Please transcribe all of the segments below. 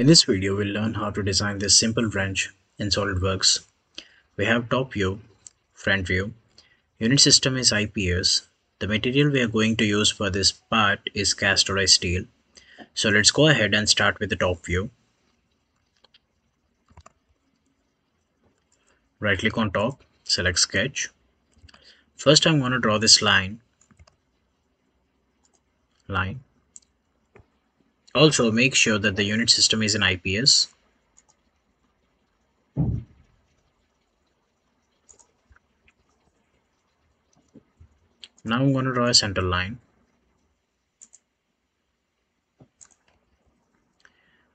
In this video, we'll learn how to design this simple wrench in SolidWorks. We have top view, front view, unit system is IPS. The material we are going to use for this part is cast iron steel. So let's go ahead and start with the top view. Right click on top, select sketch. First I'm going to draw this line. Line also make sure that the unit system is in IPS. Now I'm going to draw a center line.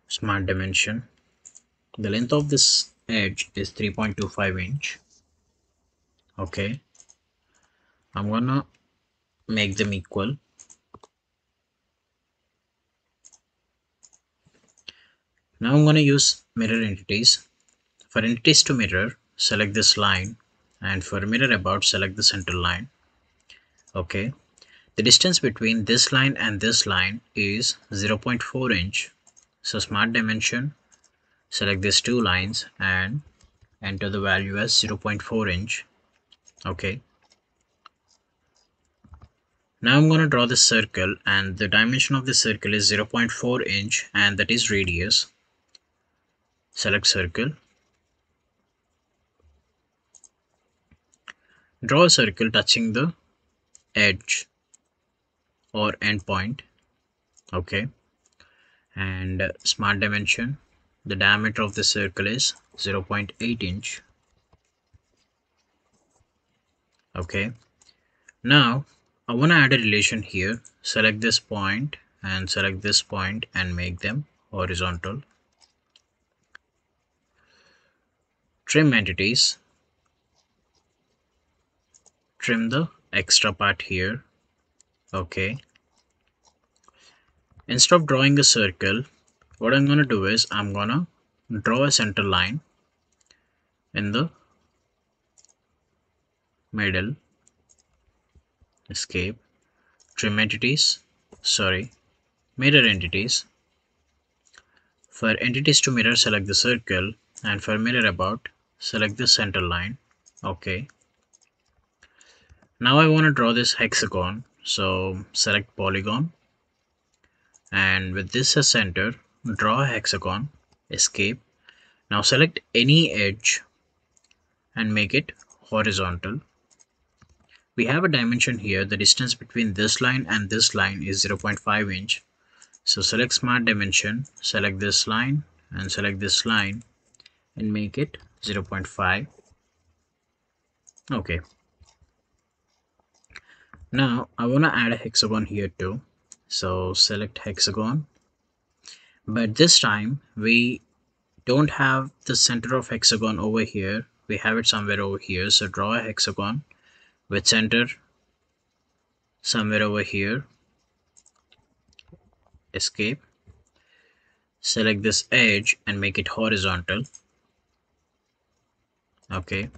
Smart dimension. The length of this edge is 3.25 inch. Okay. I'm gonna make them equal Now I'm going to use mirror entities. For entities to mirror, select this line and for mirror about, select the center line. Okay. The distance between this line and this line is 0.4 inch. So smart dimension, select these two lines and enter the value as 0.4 inch. Okay. Now I'm going to draw this circle and the dimension of the circle is 0.4 inch and that is radius select circle. Draw a circle touching the edge or endpoint okay? And smart dimension the diameter of the circle is 0.8 inch okay? Now I want to add a relation here. Select this point and select this point and make them horizontal trim entities. Trim the extra part here. Okay. Instead of drawing a circle what I'm gonna do is I'm gonna draw a center line in the middle. Escape. Trim entities. Sorry. Mirror entities. For entities to mirror select the circle and for mirror about select the center line. Okay. Now I want to draw this hexagon. So select polygon. And with this as center draw a hexagon. Escape. Now select any edge and make it horizontal. We have a dimension here. The distance between this line and this line is 0.5 inch. So select smart dimension. Select this line and select this line and make it 0.5 okay. Now I want to add a hexagon here too. So select hexagon. But this time we don't have the center of hexagon over here. We have it somewhere over here. So draw a hexagon with center somewhere over here. Escape. Select this edge and make it horizontal okay.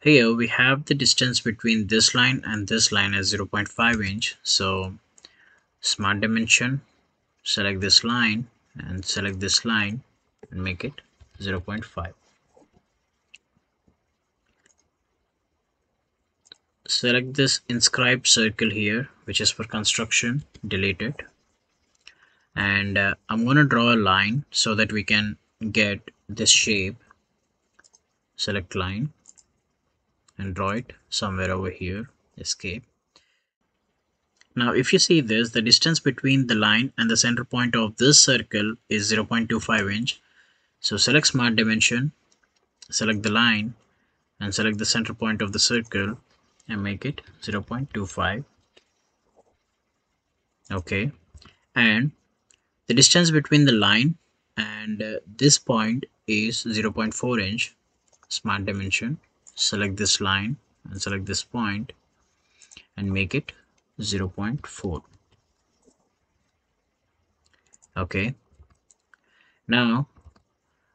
Here we have the distance between this line and this line as 0.5 inch. So smart dimension select this line and select this line and make it 0.5 select this inscribed circle here which is for construction delete it. And uh, I'm going to draw a line so that we can get this shape select line and draw it somewhere over here. Escape. Now if you see this the distance between the line and the center point of this circle is 0.25 inch. So select smart dimension select the line and select the center point of the circle and make it 0.25 okay. And the distance between the line and uh, this point is 0.4 inch smart dimension. Select this line and select this point and make it 0.4 okay. Now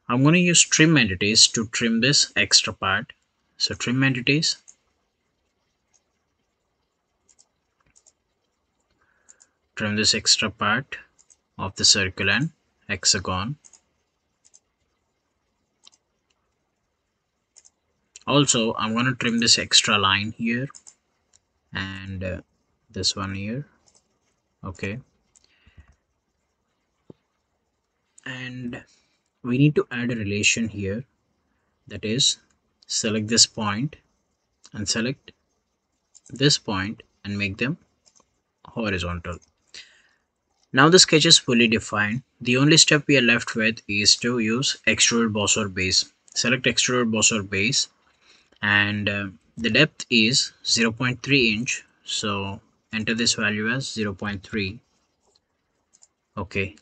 I'm going to use trim entities to trim this extra part. So trim entities. Trim this extra part of the circle and hexagon also I'm going to trim this extra line here and uh, this one here. Okay. And we need to add a relation here. That is select this point and select this point and make them horizontal. Now the sketch is fully defined. The only step we are left with is to use extrude boss or base. Select extrude boss or base and uh, the depth is 0.3 inch so enter this value as 0.3 okay.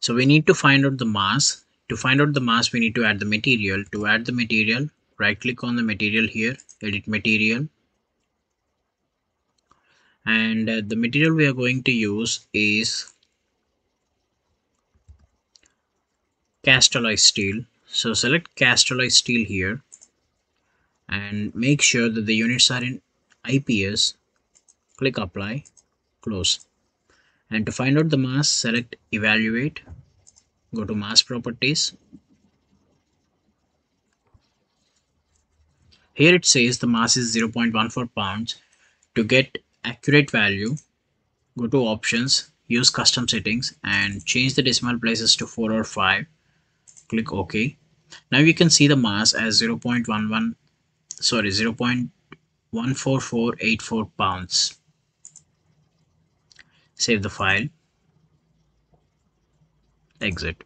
So we need to find out the mass. To find out the mass we need to add the material. To add the material right click on the material here edit material. And uh, the material we are going to use is cast alloy steel. So select cast alloy steel here and make sure that the units are in IPS click apply close. And to find out the mass select evaluate. Go to mass properties. Here it says the mass is 0.14 pounds. To get accurate value go to options use custom settings and change the decimal places to 4 or 5 click OK. Now you can see the mass as 0.11 sorry 0.14484 pounds. Save the file. Exit.